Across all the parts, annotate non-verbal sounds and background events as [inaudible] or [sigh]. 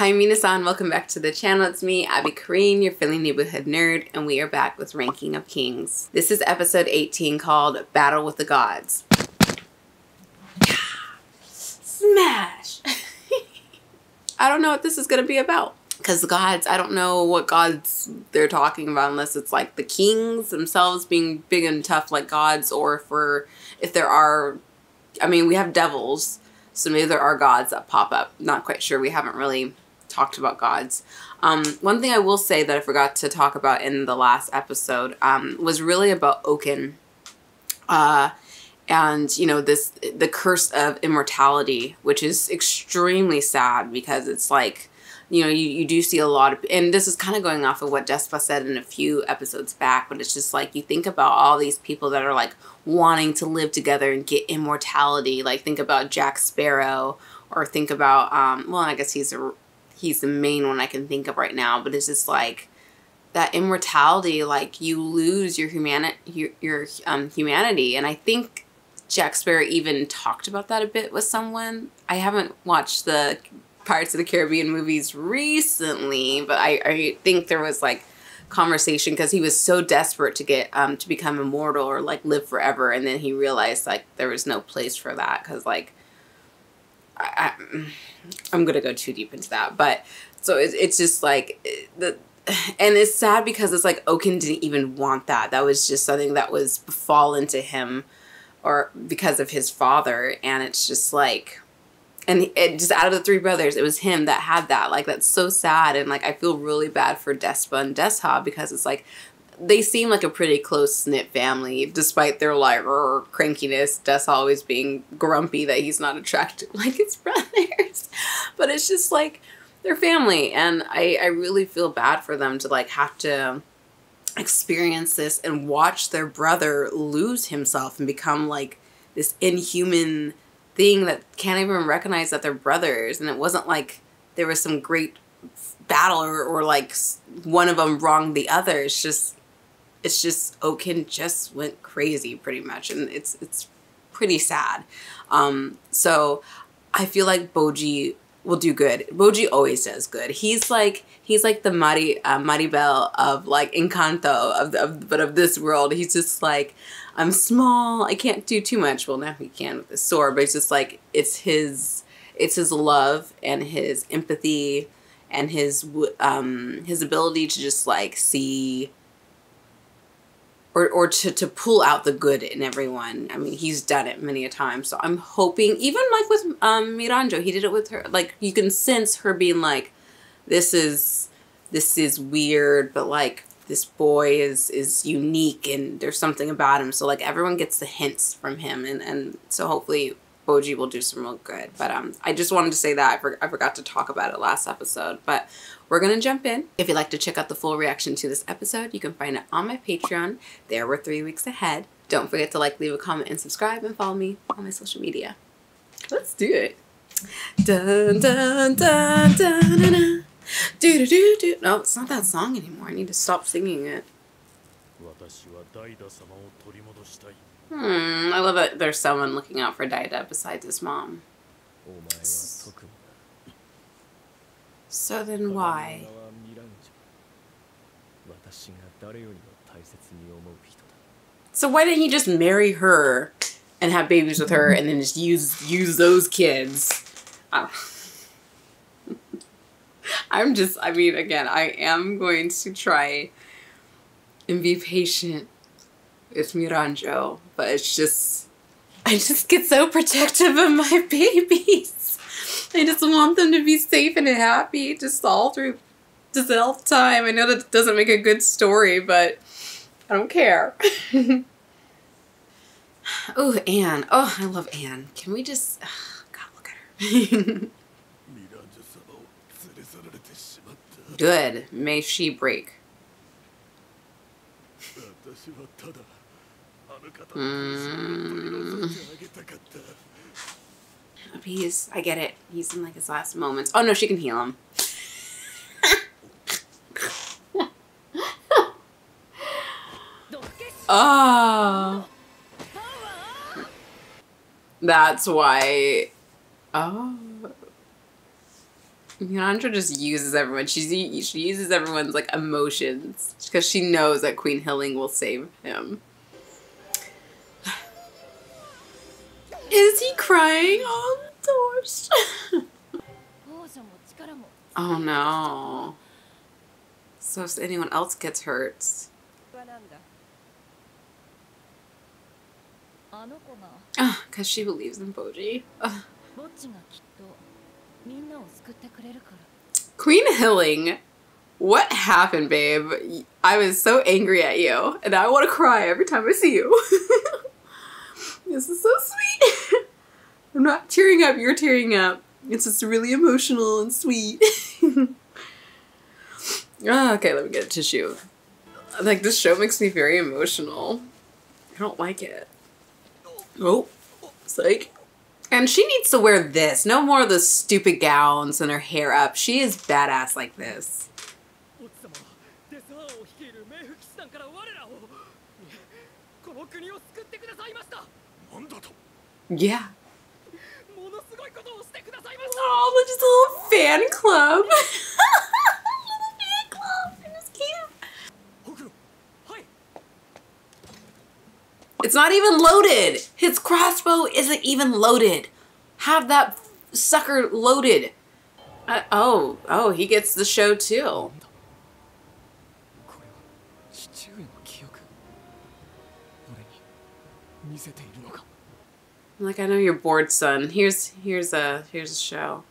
Hi Minasan, welcome back to the channel. It's me, Abi Corinne, your Philly neighborhood nerd, and we are back with Ranking of Kings. This is episode 18 called Battle with the Gods. Smash! [laughs] I don't know what this is going to be about. Because the gods, I don't know what gods they're talking about unless it's like the kings themselves being big and tough like gods or for if there are, I mean, we have devils, so maybe there are gods that pop up. Not quite sure. We haven't really talked about gods. Um, one thing I will say that I forgot to talk about in the last episode um, was really about Ouken. Uh, and you know this the curse of immortality which is extremely sad because it's like you know you, you do see a lot of and this is kind of going off of what Despa said in a few episodes back but it's just like you think about all these people that are like wanting to live together and get immortality like think about Jack Sparrow or think about um well I guess he's a he's the main one I can think of right now but it's just like that immortality like you lose your humanity your, your um humanity and I think Jack Sparrow even talked about that a bit with someone. I haven't watched the Pirates of the Caribbean movies recently, but I, I think there was like conversation because he was so desperate to get um to become immortal or like live forever, and then he realized like there was no place for that because like I, I'm gonna go too deep into that, but so it's it's just like the and it's sad because it's like Ouken didn't even want that. That was just something that was fallen to him or because of his father and it's just like and it just out of the three brothers it was him that had that like that's so sad and like i feel really bad for despa and desha because it's like they seem like a pretty close knit family despite their like crankiness desha always being grumpy that he's not attracted [laughs] like his brothers. But it's just like their family and i i really feel bad for them to like have to experience this and watch their brother lose himself and become like this inhuman thing that can't even recognize that they're brothers. And it wasn't like there was some great battle or, or like one of them wronged the other. It's just it's just Ouken just went crazy pretty much and it's it's pretty sad um so I feel like Bojji will do good. Bojji always does good. He's like he's like the Mari uh, Mirabel of like Encanto of, of but of this world. He's just like I'm small. I can't do too much. Well, now he can with his sword, but it's just like it's his it's his love and his empathy and his um his ability to just like see or, or to, to pull out the good in everyone. I mean, he's done it many a time. So I'm hoping, even like with um, Miranjo, he did it with her. Like you can sense her being like, this is, this is weird, but like this boy is, is unique and there's something about him. So like everyone gets the hints from him. And, and so hopefully Bojji will do some real good. But um, I just wanted to say that. I, for I forgot to talk about it last episode. But we're going to jump in. If you'd like to check out the full reaction to this episode, you can find it on my Patreon. There we're three weeks ahead. Don't forget to like, leave a comment, and subscribe, and follow me on my social media. Let's do it. Dun, dun, dun, dun, dun, dun. Do, do, do, do. No, it's not that song anymore. I need to stop singing it. Hmm, I love that there's someone looking out for Daida besides his mom. So then why? So why didn't he just marry her and have babies with her and then just use use those kids? [laughs] I'm just, I mean, again, I am going to try and be patient with Miranjo, but it's just, I just get so protective of my [laughs] babies. I just want them to be safe and happy just all through just all time. I know that doesn't make a good story, but I don't care. [laughs] oh, Anne. Oh, I love Anne. Can we just... Oh, God, look at her. [laughs] Good. May she break. Mm he's, I get it. He's in like his last moments. Oh no, she can heal him. [laughs] oh. That's why. Oh. Yonandra just uses everyone. She's, she uses everyone's like emotions because she knows that Queen Hiling will save him. Is he crying? Oh, [laughs] oh no. So if anyone else gets hurt. Ah, Because she believes in Bojji. Queen Hiling, what happened, babe? I was so angry at you, and I want to cry every time I see you. [laughs] this is so sweet. [laughs] I'm not tearing up, you're tearing up. It's just really emotional and sweet. oh, [laughs] okay, let me get a tissue. Like, this show makes me very emotional. I don't like it. Oh, psych. And she needs to wear this. No more of those stupid gowns and her hair up. She is badass like this. Yeah. [laughs] Oh, just a little fan club. [laughs] It's not even loaded. His crossbow isn't even loaded. Have that sucker loaded. Uh, oh, oh, he gets the show too. Like I know you're bored, son. Here's here's a here's a show.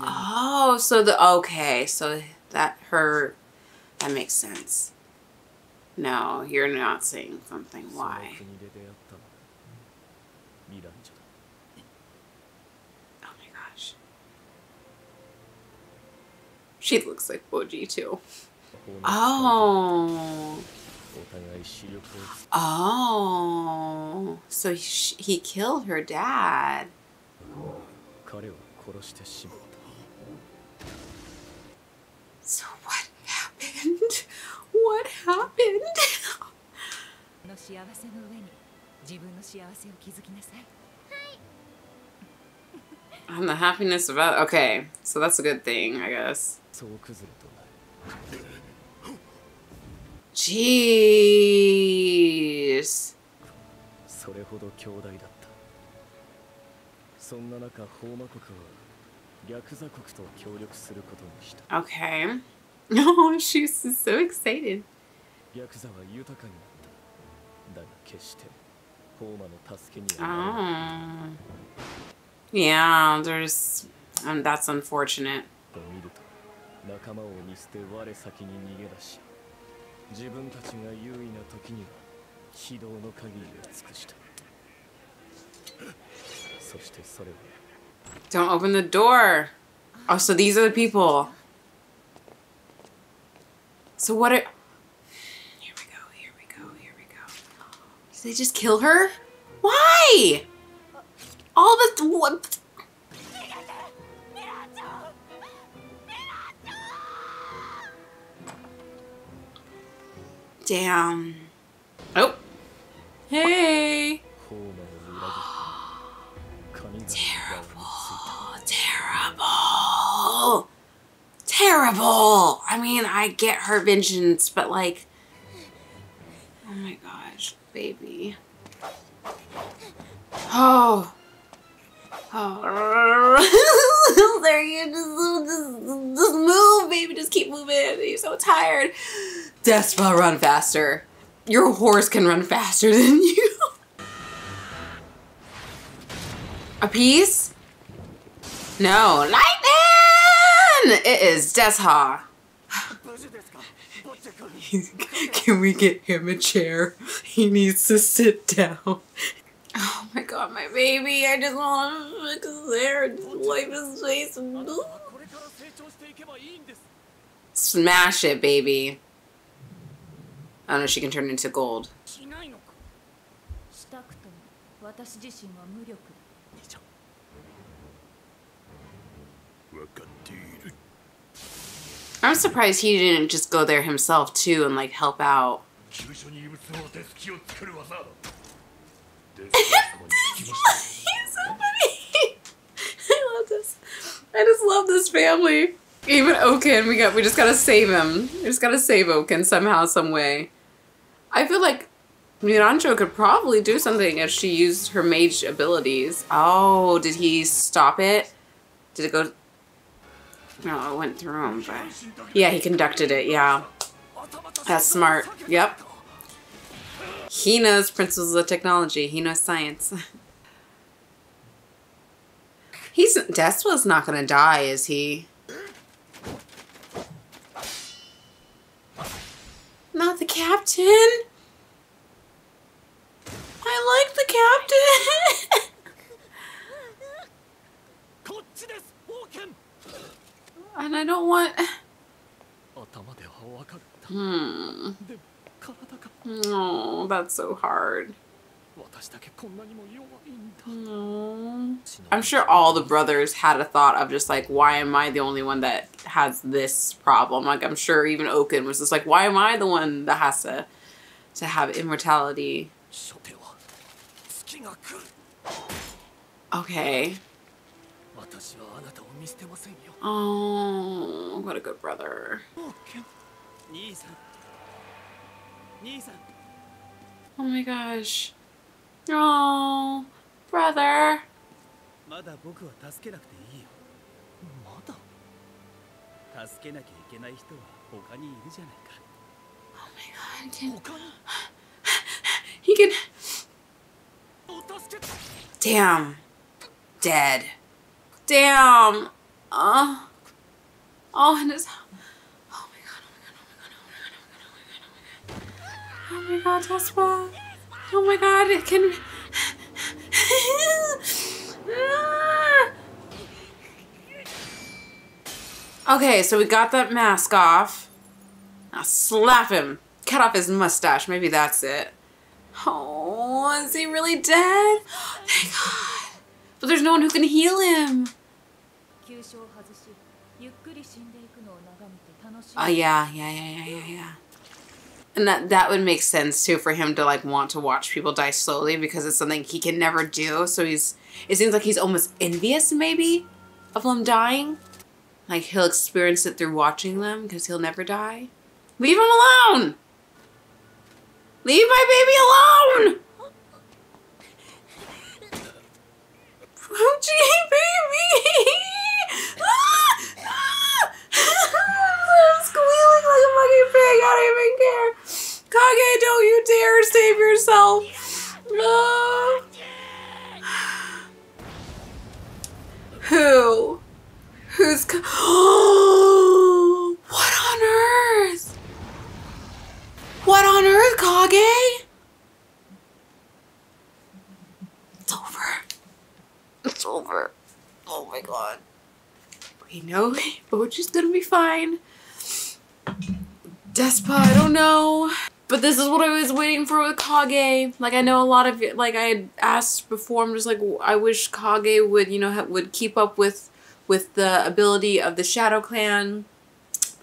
Oh, so the okay, so that her that makes sense. No, you're not saying something. Why? Oh my gosh. She looks like Bojji too. [laughs] Oh. Oh, so he, he killed her dad. So what happened? What happened? [laughs] And the happiness of okay, so that's a good thing, I guess. Jeez. それほど強大だったそんな中ホーマ国は略座国と協力することにした Okay Oh, she's so excited 略座は豊かになっただが決してホーマの助けにはな Yeah, there's um, that's unfortunate と見ると仲間を見捨て我先に逃げ出し 自分たちが優位な時には非道の限りを尽くしたそしてそれは Don't open the door. Oh, so these are the people. So what are... Here we go, here we go, here we go. Did they just kill her? Why? All the... What? Damn. Oh. Hey. Terrible. Terrible. Terrible. I mean, I get her vengeance, but like, oh my gosh, baby. Oh. Oh. [laughs] there you just, just, just move, baby. Just keep moving. You're so tired. Despa, run faster. Your horse can run faster [laughs] than you. A piece? No. Lightning! It is Desha. [laughs] Can we get him a chair? He needs to sit down. Oh my god, my baby. I just want to fix his hair and wipe his face. Smash it, baby. Oh no, she can turn into gold. I'm surprised he didn't just go there himself too and like help out. [laughs] So funny. love this. I just love this family. Even Ouken, we got we just gotta save him. We just gotta save Ouken somehow, some way. I feel like Miranjo could probably do something if she used her mage abilities. Oh, did he stop it? Did it go? No, it went through him, but yeah, he conducted it. Yeah, that's smart. Yep. He knows principles of technology. He knows science. [laughs] He's Despa's not gonna die, is he? Not the captain. I like the captain. and I don't want. Hmm. That's so hard. No. I'm sure all the brothers had a thought of just like, why am I the only one that has this problem? Like, I'm sure even Ouken was just like, why am I the one that has to to have immortality? Okay. Oh, what a good brother. Oh my gosh. Oh, brother. まだ僕は助けなくていいよ。まだ助けなきゃいけない人は他にいるじゃないか。Oh my god. Can... [gasps] he can. Damn. Dead. Damn. Uh. Oh, and his. Oh my god. My. My god. My god. Despa. Oh my god. It can. [laughs] okay, so we got that mask off. Now slap him. Cut off his mustache. Maybe that's it. Oh, is he really dead? [gasps] Thank God. But there's no one who can heal him. Oh, yeah, yeah, yeah, yeah, yeah, yeah. And that, that would make sense, too, for him to, like, want to watch people die slowly because it's something he can never do. So he's, it seems like he's almost envious, maybe, of them dying. Like, he'll experience it through watching them because he'll never die. Leave him alone! Leave my baby alone! [laughs] Poochie baby! I'm squealing like a fucking pig. I don't even care. Kage, don't you dare save yourself. No. Who? Who's... what on earth? What on earth, Kage? It's over. It's over. Oh my god. We know [laughs] Bojji's gonna be fine. Despa, I don't know. But this is what I was waiting for with Kage. Like, I know a lot of, like, I had asked before, I'm just like, I wish Kage would, you know, would keep up with, with the ability of the Shadow Clan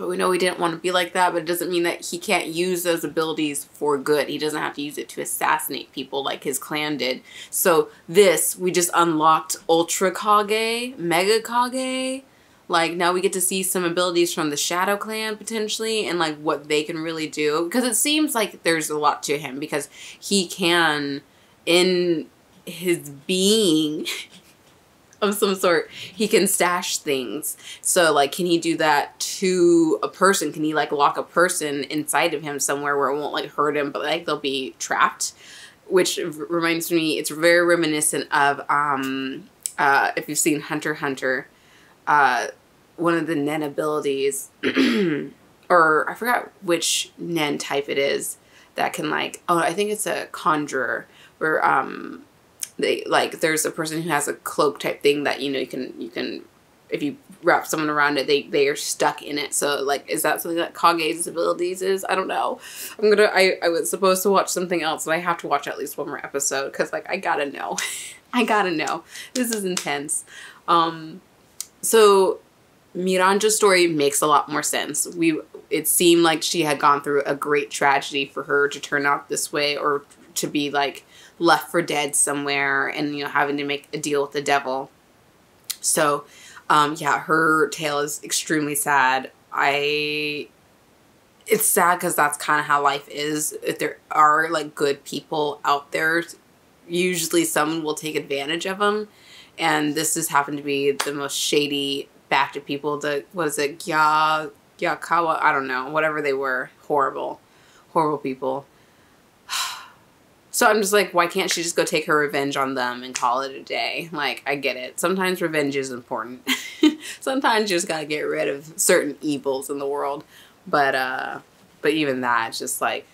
but we know he didn't want to be like that, but it doesn't mean that he can't use those abilities for good. He doesn't have to use it to assassinate people like his clan did. So this, we just unlocked Ultra Kage, Mega Kage. Like now we get to see some abilities from the Shadow Clan potentially and like what they can really do. Because it seems like there's a lot to him because he can in his being [laughs] of some sort, he can stash things. So like, can he do that to a person? Can he like lock a person inside of him somewhere where it won't like hurt him, but like they'll be trapped? Which reminds me, it's very reminiscent of um, uh, if you've seen Hunter Hunter, uh, one of the Nen abilities, [clears throat] or I forgot which Nen type it is that can like, oh, I think it's a conjurer where um, they like there's a person who has a cloak type thing that you know you can you can if you wrap someone around it they they are stuck in it. So like is that something that kage's abilities is? I don't know. I'm gonna i i was supposed to watch something else and i have to watch at least one more episode because like i gotta know. [laughs] I gotta know. This is intense. Um so miranjo's story makes a lot more sense we it seemed like she had gone through a great tragedy for her to turn out this way or to be like left for dead somewhere and you know having to make a deal with the devil So, um, yeah, her tale is extremely sad. I it's sad because that's kind of how life is. If there are like good people out there, usually someone will take advantage of them. And this just happened to be the most shady batch of people. The what is it, Gya Gyakawa? I don't know. Whatever they were, horrible, horrible people. [sighs] So I'm just like, why can't she just go take her revenge on them and call it a day? Like, I get it. Sometimes revenge is important. [laughs] Sometimes you just gotta get rid of certain evils in the world. But uh but even that, just like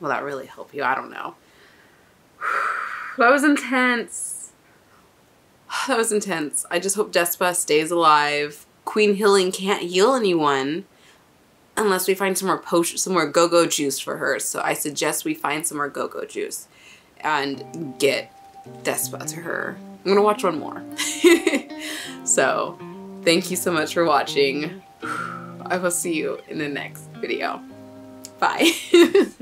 will that really help you? I don't know. [sighs] that was intense. [sighs] That was intense. I just hope Despa stays alive. Queen Hiling can't heal anyone unless we find some more potion, some more go-go juice for her. So I suggest we find some more go-go juice and get Despa to her. I'm gonna watch one more. [laughs] so thank you so much for watching. [sighs] I will see you in the next video. Bye. [laughs]